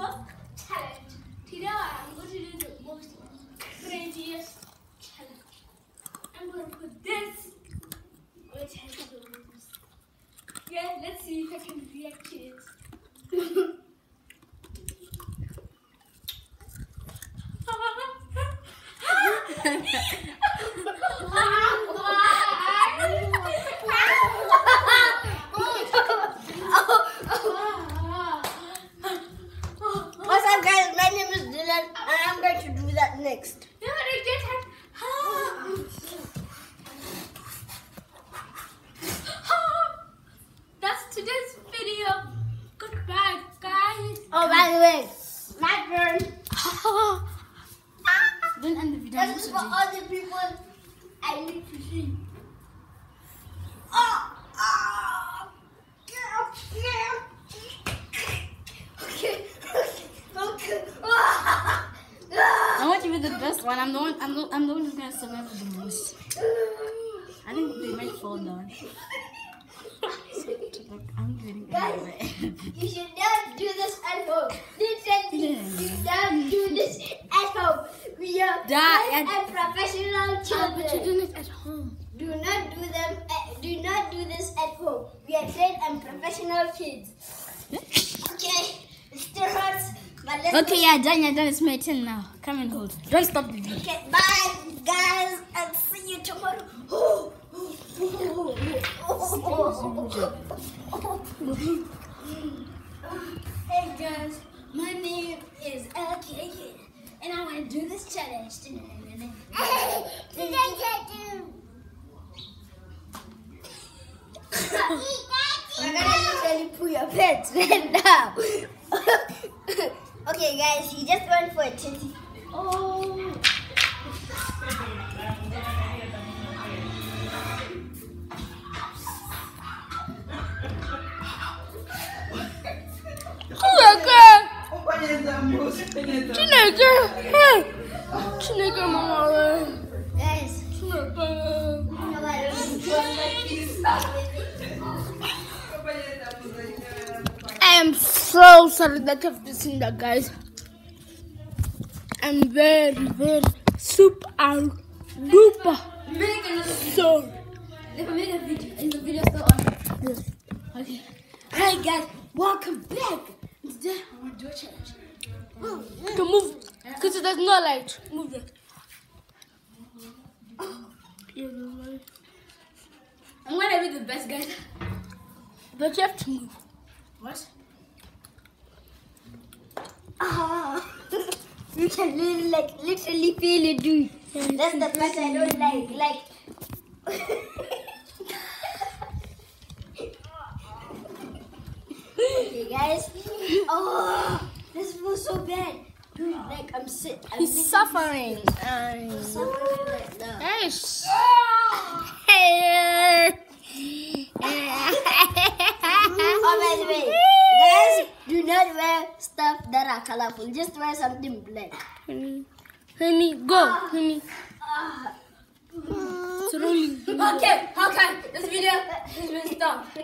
challenge. Today I'm going to do the most craziest challenge. I'm going to put this. Yeah, let's see if I can react to it. What's up, guys? My name is Dylan, and I'm going to do that next. No, I get it. That's today's video. Goodbye, guys. Oh, the my turn. Don't end the video. This is for all the people I need to see. Oh, oh, yeah, yeah. Okay, okay, okay. Ah, I want to be the best one. I'm the one. I'm the, I'm the one who's gonna survive the most. I think they might fall down. I'm getting Guys, anyway. you should not do this at home. Literally, you should not do this at home. We are Trained and professional but children. it at home. Do not do them. eh, do not do this at home. We are trained and professional kids. Okay, it still hurts, but let's. Okay, yeah, done. Yeah, done. It's my turn now. Come and hold. Don't stop the video. Okay, bye, guys, and see you tomorrow. Hey guys, my name is LKK, and I want to do this challenge today. We're gonna literally pull your pants right now. okay, guys, he just went for a titty. Oh. Chineke, hey, Chineke, Chineke. I am so sorry that I've just seen that, guys. I'm very, very super duper Make another sorry. Let me make a video. Is the video still on? Yes. Okay. Hi guys, welcome back. Today I want to do a challenge. To move, because it does not light. Move it. I'm gonna be the best guys. But you have to move. What? Ah. you can really, like literally feel it, dude. That's the part I don't like. Like. okay, guys. Oh, this feels so bad, dude. Like I'm sick. I'm He's suffering. suffering right now. Yes. Hey. Oh, by the way, guys, do not wear stuff that are colorful. Just wear something black. Honey, go. Honey. Ah. It's rolling. Okay, okay. This video has been stopped.